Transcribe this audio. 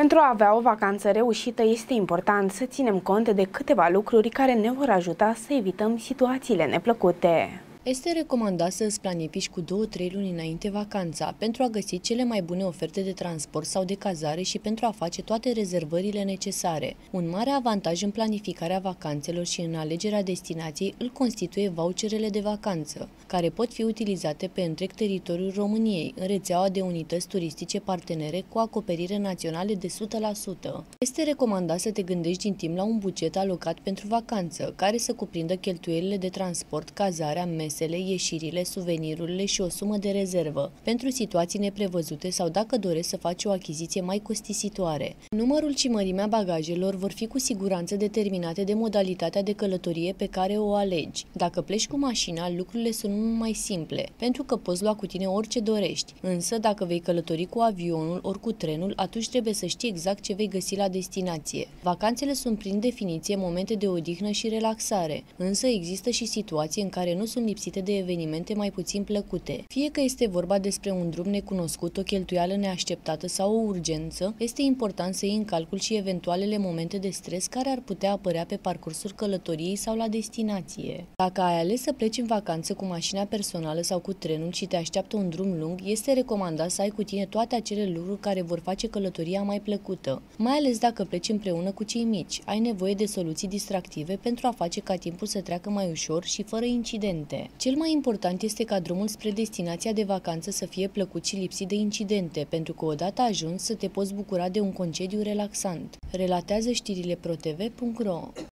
Pentru a avea o vacanță reușită, este important să ținem cont de câteva lucruri care ne vor ajuta să evităm situațiile neplăcute. Este recomandat să îți planifici cu 2-3 luni înainte vacanța pentru a găsi cele mai bune oferte de transport sau de cazare și pentru a face toate rezervările necesare. Un mare avantaj în planificarea vacanțelor și în alegerea destinației îl constituie voucherele de vacanță, care pot fi utilizate pe întreg teritoriul României, în rețeaua de unități turistice partenere cu acoperire naționale de 100%. Este recomandat să te gândești din timp la un buget alocat pentru vacanță, care să cuprindă cheltuielile de transport, cazarea, mese, mesele, ieșirile, suvenirurile și o sumă de rezervă, pentru situații neprevăzute sau dacă dorești să faci o achiziție mai costisitoare. Numărul și mărimea bagajelor vor fi cu siguranță determinate de modalitatea de călătorie pe care o alegi. Dacă pleci cu mașina, lucrurile sunt mult mai simple, pentru că poți lua cu tine orice dorești. Însă, dacă vei călători cu avionul ori cu trenul, atunci trebuie să știi exact ce vei găsi la destinație. Vacanțele sunt prin definiție momente de odihnă și relaxare, însă există și situații în care nu sunt lipsite lipsite de evenimente mai puțin plăcute. Fie că este vorba despre un drum necunoscut, o cheltuială neașteptată sau o urgență, este important să iei în calcul și eventualele momente de stres care ar putea apărea pe parcursul călătoriei sau la destinație. Dacă ai ales să pleci în vacanță cu mașina personală sau cu trenul și te așteaptă un drum lung, este recomandat să ai cu tine toate acele lucruri care vor face călătoria mai plăcută. Mai ales dacă pleci împreună cu cei mici, ai nevoie de soluții distractive pentru a face ca timpul să treacă mai ușor și fără incidente. Cel mai important este ca drumul spre destinația de vacanță să fie plăcut și lipsit de incidente, pentru că odată ajuns să te poți bucura de un concediu relaxant. Relatează știrile protv.ro